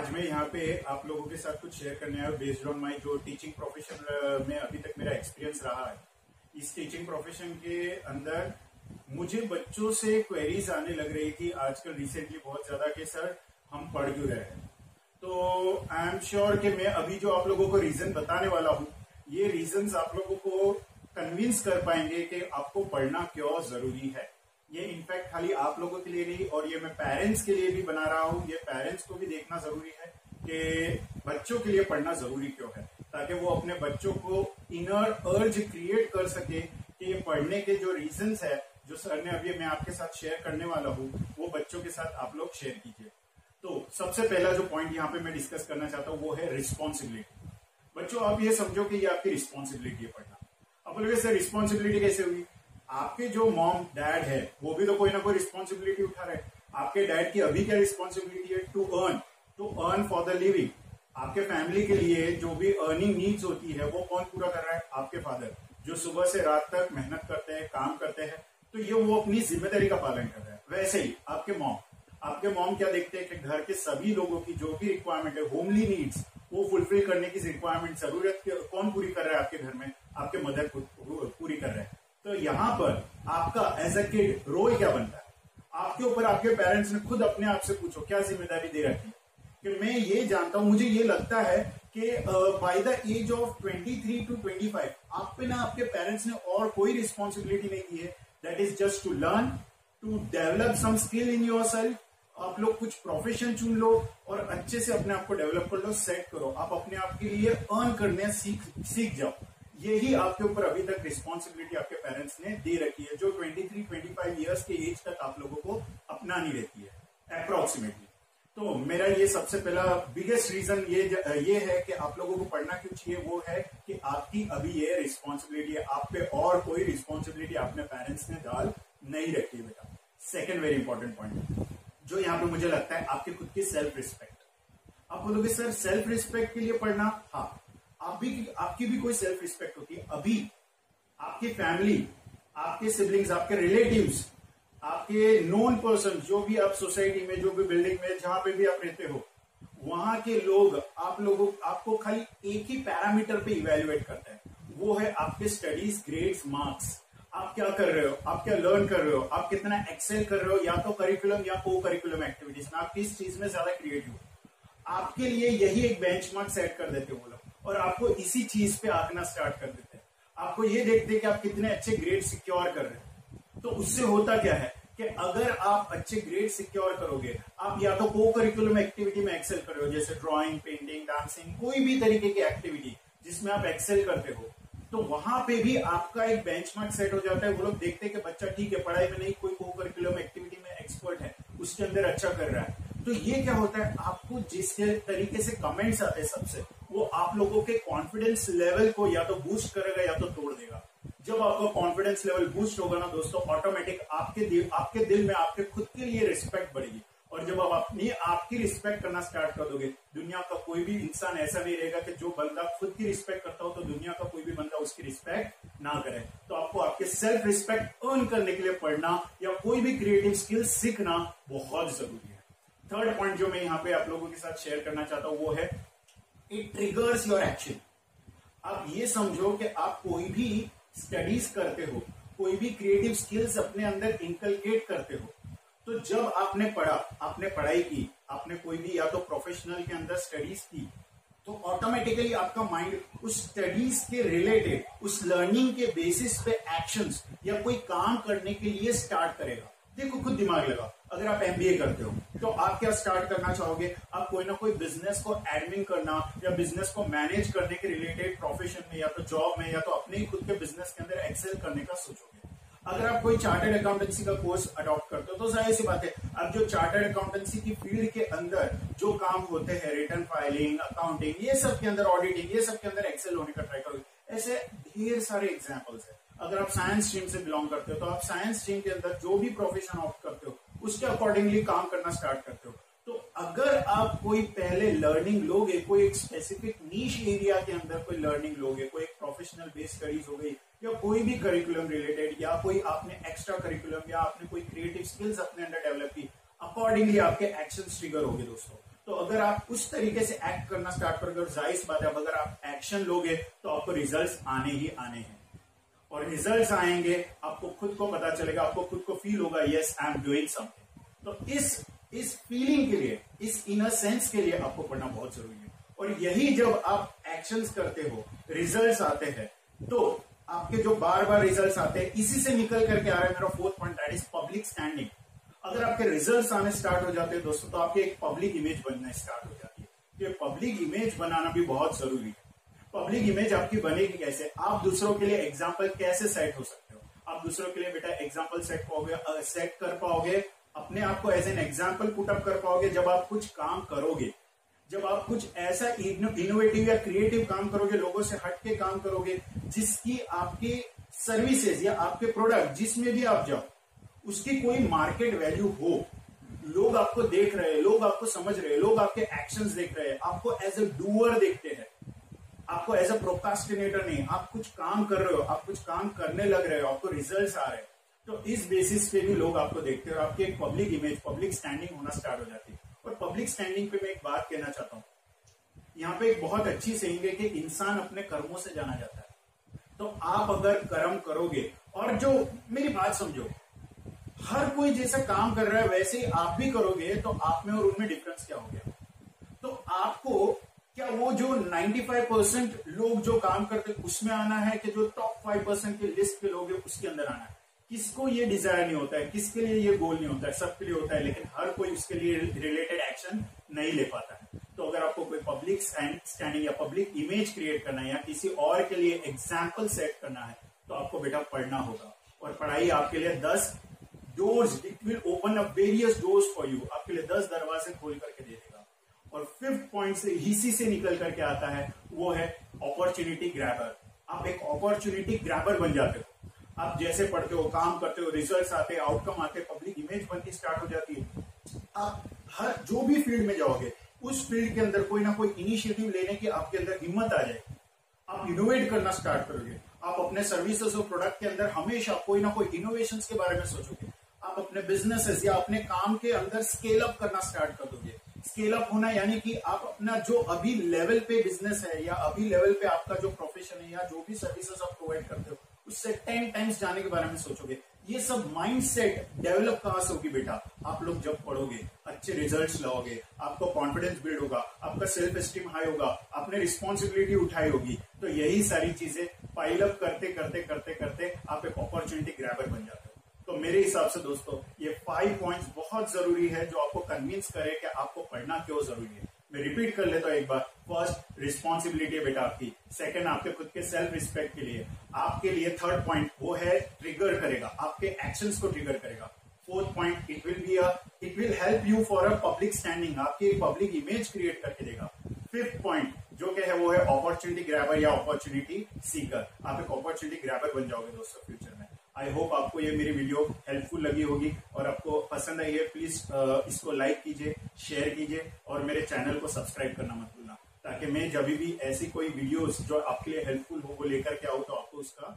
आज मैं यहाँ पे आप लोगों के साथ कुछ शेयर करने आया बेस्ड ऑन माई जो टीचिंग प्रोफेशन में अभी तक मेरा एक्सपीरियंस रहा है। इस टीचिंग प्रोफेशन के अंदर मुझे बच्चों से क्वेरीज आने लग रही थी आजकल रिसेंटली बहुत ज़्यादा कि, सर, हम पढ़ क्यों रहे हैं? तो आई एम श्योर कि मैं अभी जो आप लोगों को रीजन बताने वाला हूँ, ये रीजन आप लोगों को कन्विंस कर पाएँगे कि आपको पढ़ना क्यों ज़रूरी है। ये इनफैक्ट खाली आप लोगों के लिए नहीं, और ये मैं पेरेंट्स के लिए भी बना रहा हूँ। ये पेरेंट्स को भी देखना ज़रूरी है कि बच्चों के लिए पढ़ना ज़रूरी क्यों है, ताकि वो अपने बच्चों को इनर अर्ज़ क्रिएट कर सके कि ये पढ़ने के जो रीजन है, जो सर ने अभी मैं आपके साथ शेयर करने वाला हूँ, वो बच्चों के साथ आप लोग शेयर कीजिए। तो सबसे पहला जो पॉइंट यहाँ पे मैं डिस्कस करना चाहता हूँ, वो है रिस्पॉन्सिबिलिटी बच्चों, आप ये समझो कि ये आपकी रिस्पॉन्सिबिलिटी है पढ़ना। अब बोलोगे, सर रिस्पॉन्सिबिलिटी कैसे हुई? आपके जो मॉम डैड है, वो भी तो कोई ना कोई रिस्पॉन्सिबिलिटी उठा रहे आपके डैड की अभी क्या रिस्पॉन्सिबिलिटी है? To earn to earn for the living आपके फैमिली के लिए जो भी अर्निंग नीड्स होती है, वो कौन पूरा कर रहा है? आपके फादर जो सुबह से रात तक मेहनत करते हैं, काम करते हैं तो ये वो अपनी ज़िम्मेदारी का पालन कर रहे हैं। वैसे ही, आपके मॉम आपके मॉम क्या देखते हैं कि घर के सभी लोगों की जो भी रिक्वायरमेंट है होमली नीड्स वो फुलफिल करने की रिक्वायरमेंट ज़रूरत कौन पूरी कर आपके घर में आपके मदर पूरी कर रहे हैं तो यहाँ पर आपका एज अ किड रोल क्या बनता है? आपके ऊपर आपके पेरेंट्स ने खुद अपने आप से पूछो, क्या ज़िम्मेदारी दे रखी कि मैं ये जानता हूँ, मुझे ये लगता है कि by the age of 23 to 25 आप पे ना आपके पेरेंट्स ने और कोई रिस्पॉन्सिबिलिटी नहीं दी है। That is just to learn to develop some skill in yourself आप लोग कुछ प्रोफेशन चुन लो और अच्छे से अपने आप को डेवलप कर लो सेट करो। आप अपने आप के लिए अर्न करने सीख सीख जाओ। यही आपके ऊपर अभी तक रिस्पॉन्सिबिलिटी आपके पेरेंट्स ने दे रखी है, जो 23 25 इयर्स के एज तक आप लोगों को अपनानी रहती है अप्रोक्सीमेटली तो मेरा ये सबसे पहला बिगेस्ट रीजन ये ये है कि आप लोगों को पढ़ना क्यों चाहिए वो है कि आपकी अभी ये रिस्पॉन्सिबिलिटी है, आप पे और कोई रिस्पॉन्सिबिलिटी अपने पेरेंट्स ने डाल नहीं रखी है बेटा. सेकेंड वेरी इंपॉर्टेंट पॉइंट जो यहाँ पे मुझे लगता है आपकी खुद की सेल्फ रिस्पेक्ट आप बोलोगे, सर सेल्फ रिस्पेक्ट के लिए पढ़ना? हाँ आप भी, आपकी भी कोई सेल्फ रिस्पेक्ट होती है। अभी आपकी फैमिली आपके सिबलिंग्स आपके रिलेटिव्स आपके नोन पर्सन जो भी आप सोसाइटी में, जो भी बिल्डिंग में, जहाँ पे भी आप रहते हो, वहाँ के लोग, आप लोगों, आपको खाली एक ही पैरामीटर पे इवेल्युएट करते हैं। वो है आपके स्टडीज़ ग्रेड्स मार्क्स आप क्या कर रहे हो? आप क्या लर्न कर रहे हो? आप कितना एक्सेल कर रहे हो? या तो करिकुलम या को करिकुलम एक्टिविटीज़ में आप किस चीज़ में ज़्यादा क्रिएटिव हो। आपके लिए यही एक बेंचमार्क सेट कर देते हो लोग। और आपको इसी चीज़ पे आंकना स्टार्ट कर देते हैं। आपको ये देखते हैं कि आप कितने अच्छे ग्रेड सिक्योर कर रहे हैं। तो उससे होता क्या है कि अगर आप अच्छे ग्रेड सिक्योर करोगे, आप या तो को करिकुलम एक्टिविटी में एक्सेल कर रहे हो, जैसे ड्राइंग पेंटिंग डांसिंग कोई भी तरीके की एक्टिविटी जिसमें आप एक्सेल करते हो तो वहाँ पे भी आपका एक बेंचमार्क सेट हो जाता है। वो लोग देखते हैं कि बच्चा ठीक है, पढ़ाई में नहीं, कोई को करिकुलम एक्टिविटी में एक्सपर्ट है, उसके अंदर अच्छा कर रहा है। तो ये क्या होता है, आपको जिस तरीके से कमेंट्स आते हैं सबसे वो आप लोगों के कॉन्फिडेंस लेवल को या तो बूस्ट करेगा या तो तोड़ देगा। जब आपका कॉन्फिडेंस लेवल बूस्ट होगा ना दोस्तों ऑटोमेटिक आपके दिल आपके दिल में आपके खुद के लिए रिस्पेक्ट बढ़ेगी। और जब आप अपनी, आपकी रिस्पेक्ट करना स्टार्ट कर दोगे, दुनिया का कोई भी इंसान ऐसा नहीं रहेगा कि जो बंदा खुद की रिस्पेक्ट करता हो तो दुनिया का कोई भी बंदा उसकी रिस्पेक्ट ना करे। तो आपको आपके सेल्फ रिस्पेक्ट अर्न करने के लिए पढ़ना या कोई भी क्रिएटिव स्किल सीखना बहुत ज़रूरी है। थर्ड पॉइंट जो मैं यहाँ पे आप लोगों के साथ शेयर करना चाहता हूँ वो है इट ट्रिगर्स योर एक्शन आप ये समझो कि आप कोई भी स्टडीज़ करते हो, कोई भी क्रिएटिव स्किल्स अपने अंदर इंकलकेट करते हो तो जब आपने पढ़ा, आपने पढ़ाई की, आपने कोई भी या तो प्रोफेशनल के अंदर स्टडीज़ की तो ऑटोमेटिकली आपका माइंड उस स्टडीज़ के रिलेटेड उस लर्निंग के बेसिस पे एक्शंस या कोई काम करने के लिए स्टार्ट करेगा। देखो, खुद दिमाग लगा अगर आप एमबीए करते हो तो आप क्या स्टार्ट करना चाहोगे? आप कोई ना कोई बिज़नेस को एडमिन करना या बिज़नेस को मैनेज करने के रिलेटेड प्रोफेशन में या तो जॉब में या तो अपने ही खुद के बिज़नेस के अंदर एक्सेल करने का सोचोगे। अगर आप कोई चार्टर्ड अकाउंटेंसी का कोर्स अडॉप्ट करते हो तो ज़ाहिर सी बात है, अब जो चार्टर्ड अकाउंटेंसी की फ़ील्ड के अंदर जो काम होते हैं रिटर्न फाइलिंग अकाउंटिंग ये सब के अंदर ऑडिटिंग ये सब के अंदर एक्सेल होने का ट्राई करोगे। ऐसे ढेर सारे एग्जाम्पल्स है। अगर आप साइंस स्ट्रीम से बिलोंग करते हो तो आप साइंस स्ट्रीम के अंदर जो भी प्रोफेशन हो उसके अकॉर्डिंगली काम करना स्टार्ट करते हो। तो अगर आप कोई पहले लर्निंग लोगे, कोई एक स्पेसिफिक नीच एरिया के अंदर कोई लर्निंग लोगे, कोई एक प्रोफेशनल बेस्ड स्टडीज़ हो गई, या कोई भी करिकुलम रिलेटेड या कोई आपने एक्स्ट्रा करिकुलम या आपने कोई क्रिएटिव स्किल्स अपने अंदर डेवलप की अकॉर्डिंगली आपके एक्शन ट्रिगर होंगे दोस्तों। तो अगर आप उस तरीके से एक्ट करना स्टार्ट करोगे और ज़ाहिर बात है, अगर आप एक्शन लोगे तो आपको रिज़ल्ट आने ही आने हैं। और रिजल्ट्स आएँगे, आपको खुद को पता चलेगा, आपको खुद को फील होगा yes I am doing something तो इस इस फीलिंग के लिए, इस इनर सेंस के लिए आपको पढ़ना बहुत ज़रूरी है। और यही जब आप एक्शंस करते हो रिजल्ट्स आते हैं तो आपके जो बार बार रिजल्ट्स आते हैं, इसी से निकल करके आ रहा है मेरा fourth point that is public standing अगर आपके रिजल्ट्स आने स्टार्ट हो जाते हैं, दोस्तों तो आपकी एक पब्लिक इमेज बनना स्टार्ट हो जाती है। ये पब्लिक इमेज बनाना भी बहुत ज़रूरी है। पब्लिक इमेज आपकी बनेगी कैसे? आप दूसरों के लिए एग्ज़ाम्पल कैसे सेट हो सकते हो? आप दूसरों के लिए बेटा एग्ज़ाम्पल सेट पाओगे सेट कर पाओगे, अपने आप को एज एन एग्ज़ाम्पल पुटअप कर पाओगे जब आप कुछ काम करोगे। जब आप कुछ ऐसा इनोवेटिव या क्रिएटिव काम करोगे, लोगों से हट के काम करोगे, जिसकी आपकी सर्विसेज़ या आपके प्रोडक्ट जिसमें भी आप जाओ, उसकी कोई मार्केट वैल्यू हो, लोग आपको देख रहे हैं, लोग आपको समझ रहे हैं, लोग आपके एक्शंस देख रहे हैं, आपको एज ए डूअर देखते हैं। आपको एज ए प्रोकास्टिनेटर नहीं, आप कुछ काम कर रहे हो, आप कुछ काम करने लग रहे हो, आपको रिज़ल्ट आ रहे हैं। तो इस बेसिस पे भी लोग आपको देखते हैं और आपकी एक पब्लिक इमेज पब्लिक स्टैंडिंग होना स्टार्ट हो जाती है। और पब्लिक स्टैंडिंग पे मैं एक बात कहना चाहता हूँ। यहाँ पे एक बहुत अच्छी सेइंग है कि इंसान अपने कर्मों से जाना जाता है। तो आप अगर कर्म करोगे, और जो, मेरी बात समझो, हर कोई जैसा काम कर रहा है, वैसे ही आप भी करोगे तो आप में और उनमें डिफरेंस क्या हो गया? तो आपको क्या वो जो 95 परसेंट लोग जो काम करते, उसमें आना है कि जो टॉप फाइव परसेंट के लिस्ट के लोग है, उसके अंदर आना है? किसको ये डिज़ायर नहीं होता है? किसके लिए ये गोल नहीं होता है? सबके लिए होता है, लेकिन हर कोई उसके लिए रिलेटेड एक्शन नहीं ले पाता है। तो अगर आपको कोई पब्लिक स्टैंडिंग या पब्लिक इमेज क्रिएट करना है या किसी और के लिए एग्ज़ाम्पल सेट करना है तो आपको बेटा पढ़ना होगा। और पढ़ाई आपके लिए दस doors it will open up various doors for you आपके लिए दस दरवाजे खोल करके और फिफ्थ पॉइंट से इसी से निकल करके आता है, वो है अपॉर्चुनिटी ग्रैबर आप एक अपॉर्चुनिटी ग्रैबर बन जाते हो। आप जैसे पढ़ते हो, काम करते हो रिज़ल्ट आते आउटकम आते पब्लिक इमेज बनती स्टार्ट हो जाती है। आप हर, जो भी फ़ील्ड में जाओगे, उस फ़ील्ड के अंदर कोई ना कोई इनिशिएटिव लेने की आपके अंदर हिम्मत आ जाएगी। आप इनोवेट करना स्टार्ट करोगे। आप अपने सर्विसेज़ और प्रोडक्ट के अंदर हमेशा कोई ना कोई इनोवेशन के बारे में सोचोगे। आप अपने बिजनेसेस या अपने काम के अंदर स्केल अप करना स्टार्ट कर दोगे। स्केल अप होना यानी कि आप अपना जो अभी लेवल पे बिज़नेस है या अभी लेवल पे आपका जो प्रोफेशन है या जो भी सर्विसेज़ आप प्रोवाइड करते हो, उससे टेन टाइम्स जाने के बारे में सोचोगे। ये सब माइंड सेट डेवलप कहाँ से होगी बेटा? आप लोग जब पढ़ोगे, अच्छे रिजल्ट्स लाओगे, आपको कॉन्फिडेंस बिल्ड होगा, आपका सेल्फ स्टीम हाई होगा, आपने रिस्पॉन्सिबिलिटी उठाई होगी तो यही सारी चीज़ें पाइलअप करते करते करते करते आप एक अपॉर्चुनिटी ग्रैबर बन जाते हो। तो मेरे हिसाब से दोस्तों, ये फाइव पॉइंट्स बहुत ज़रूरी है जो आपको कन्विंस करे कि आपको पढ़ना क्यों ज़रूरी है? मैं रिपीट कर लेता हूँ एक बार। फ़र्स्ट रिस्पॉन्सिबिलिटी है बेटा आपकी। सेकंड आपके खुद के सेल्फ रिस्पेक्ट के लिए। आपके लिए थर्ड पॉइंट वो है ट्रिगर करेगा। आपके एक्शंस को ट्रिगर करेगा। Fourth point it will be it will help you for a public standing आपकी एक पब्लिक इमेज क्रिएट करके देगा। फिफ्थ पॉइंट जो क्या है वो है अपॉर्चुनिटी ग्रैबर या अपॉर्चुनिटी सीकर आप एक अपॉर्चुनिटी ग्रैबर बन जाओगे दोस्तों आई होप आपको ये मेरी वीडियो हेल्पफुल लगी होगी और आपको पसंद आई है प्लीज़ इसको लाइक कीजिए शेयर कीजिए और मेरे चैनल को सब्सक्राइब करना मत भूलना। ताकि मैं जब भी ऐसी कोई वीडियोस जो आपके लिए हेल्पफुल हो, वो लेकर के आऊँ तो आपको उसका